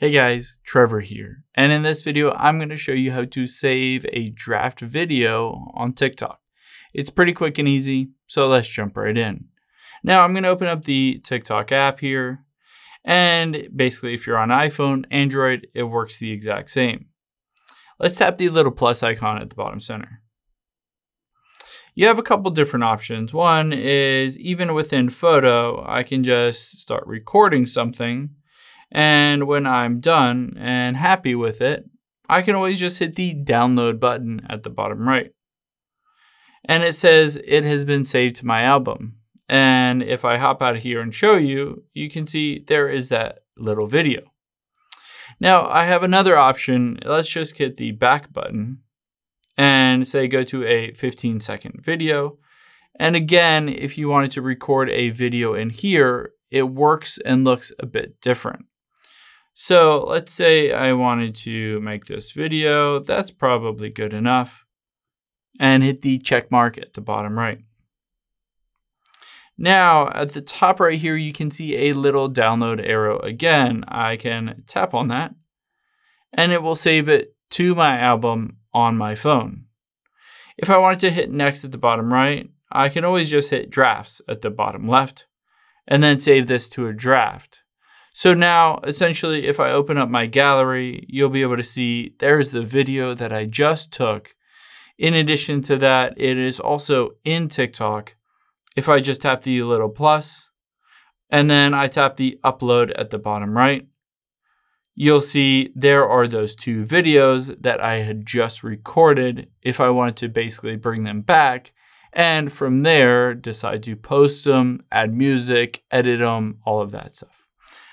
Hey guys, Trevor here, and in this video I'm going to show you how to save a draft video on TikTok. It's pretty quick and easy, so let's jump right in. Now I'm going to open up the TikTok app here, and basically if you're on iPhone, Android, it works the exact same. Let's tap the little plus icon at the bottom center. You have a couple different options. One is even within photo, I can just start recording something and when I'm done and happy with it, I can always just hit the download button at the bottom right. And it says it has been saved to my album. And if I hop out of here and show you, you can see there is that little video. Now I have another option. Let's just hit the back button and say go to a 15 second video. And again, if you wanted to record a video in here, it works and looks a bit different. So let's say I wanted to make this video. That's probably good enough. And hit the check mark at the bottom right. Now, at the top right here, you can see a little download arrow again. I can tap on that, and it will save it to my album on my phone. If I wanted to hit next at the bottom right, I can always just hit drafts at the bottom left, and then save this to a draft. So now, essentially, if I open up my gallery, you'll be able to see there's the video that I just took. In addition to that, it is also in TikTok. If I just tap the little plus, and then I tap the upload at the bottom right, you'll see there are those two videos that I had just recorded if I wanted to basically bring them back. And from there, decide to post them, add music, edit them, all of that stuff.